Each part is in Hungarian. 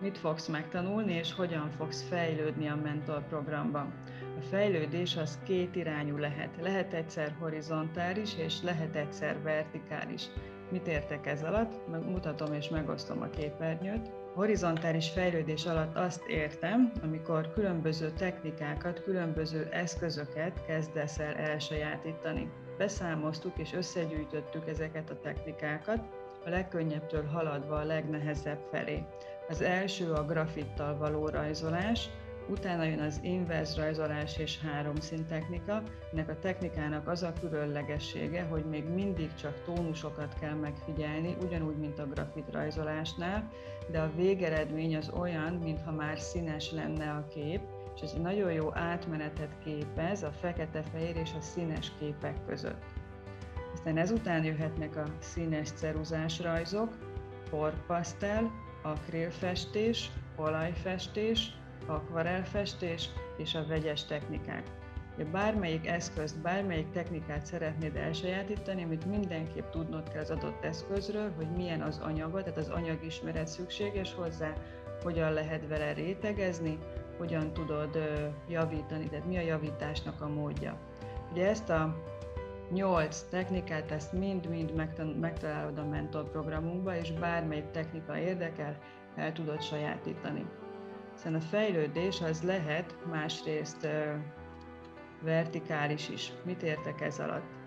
mit fogsz megtanulni, és hogyan fogsz fejlődni a mentor programban. A fejlődés az két irányú lehet. Lehet egyszer horizontális, és lehet egyszer vertikális. Mit értek ez alatt? Mutatom és megosztom a képernyőt. Horizontális fejlődés alatt azt értem, amikor különböző technikákat, különböző eszközöket kezdesz el elsajátítani. Beszámoztuk és összegyűjtöttük ezeket a technikákat, a legkönnyebbtől haladva a legnehezebb felé. Az első a grafittal való rajzolás, Utána jön az inverz rajzolás és háromszín technika. Ennek a technikának az a különlegessége, hogy még mindig csak tónusokat kell megfigyelni, ugyanúgy, mint a grafit rajzolásnál, de a végeredmény az olyan, mintha már színes lenne a kép, és ez egy nagyon jó átmenetet képez a fekete-fehér és a színes képek között. Aztán ezután jöhetnek a színes ceruzás rajzok, porpasztel, akrilfestés, olajfestés, akvarelfestés és a vegyes technikák. Ja, bármelyik eszközt, bármelyik technikát szeretnéd elsajátítani, amit mindenképp tudnod kell az adott eszközről, hogy milyen az anyaga, tehát az anyagismeret szükséges hozzá, hogyan lehet vele rétegezni, hogyan tudod javítani, tehát mi a javításnak a módja. Ugye ezt a nyolc technikát, ezt mind-mind megtalálod a mentor programunkba, és bármelyik technika érdekel, el tudod sajátítani. Hiszen a fejlődés az lehet másrészt vertikális is. Mit értek ez alatt?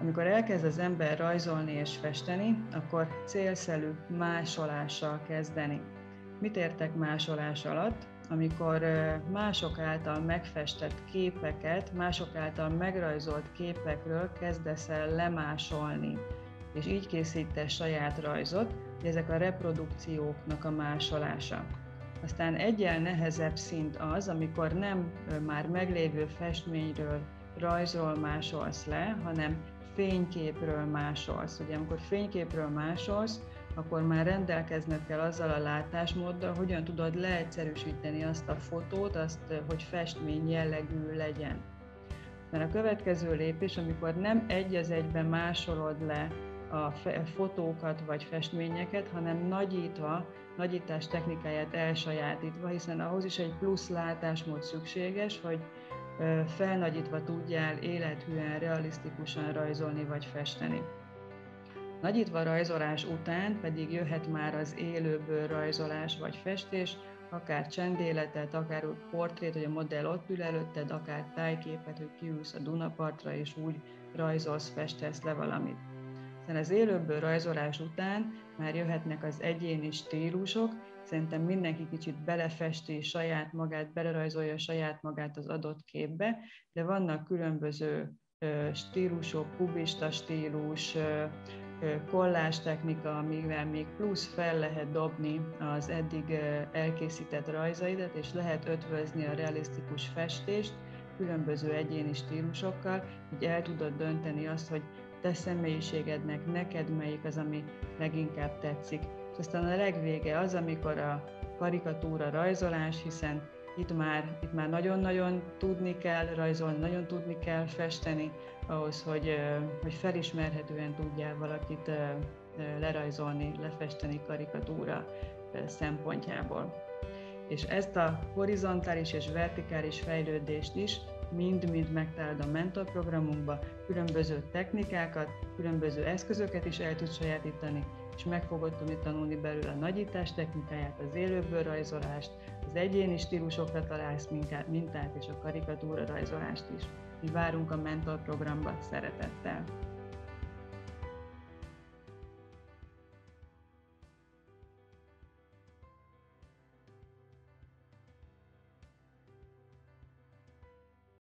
Amikor elkezd az ember rajzolni és festeni, akkor célszerű másolással kezdeni. Mit értek másolás alatt? Amikor mások által megfestett képeket, mások által megrajzolt képekről kezdesz el lemásolni, és így készítesz saját rajzot, ezek a reprodukcióknak a másolása. Aztán egyel nehezebb szint az, amikor nem már meglévő festményről rajzról másolsz le, hanem fényképről másolsz. Ugye amikor fényképről másolsz, akkor már rendelkezned kell azzal a látásmóddal, hogyan tudod leegyszerűsíteni azt a fotót, azt, hogy festmény jellegű legyen. Mert a következő lépés, amikor nem egy az egyben másolod le a fotókat vagy festményeket, hanem nagyítva, nagyítás technikáját elsajátítva, hiszen ahhoz is egy plusz látásmód szükséges, hogy felnagyítva tudjál élethűen, realisztikusan rajzolni vagy festeni. Nagyítva rajzolás után pedig jöhet már az élőből rajzolás vagy festés, akár csendéletet, akár portrét, hogy a modell ott ül előtted, akár tájképet, hogy kiülsz a Dunapartra, és úgy rajzolsz, festesz le valamit. Aztán az élőből rajzolás után már jöhetnek az egyéni stílusok, szerintem mindenki kicsit belefesti saját magát, belerajzolja saját magát az adott képbe, de vannak különböző stílusok, kubista stílus, kollás technika, amivel még plusz fel lehet dobni az eddig elkészített rajzaidat, és lehet ötvözni a realisztikus festést különböző egyéni stílusokkal, így el tudod dönteni azt, hogy te személyiségednek, neked melyik az, ami leginkább tetszik. És aztán a legvége az, amikor a karikatúra rajzolás, hiszen itt már, itt már nagyon-nagyon tudni kell rajzolni, nagyon tudni kell festeni ahhoz, hogy, hogy felismerhetően tudjál valakit lerajzolni, lefesteni karikatúra szempontjából. És ezt a horizontális és vertikális fejlődést is mind-mind megtalálod a mentorprogramunkba, különböző technikákat, különböző eszközöket is el tudsz sajátítani, és meg fogod tudni tanulni belőle a nagyítás technikáját, az élőből rajzolást, az egyéni stílusokra találsz mintát, és a karikatúra rajzolást is. Mi várunk a mentor programba szeretettel!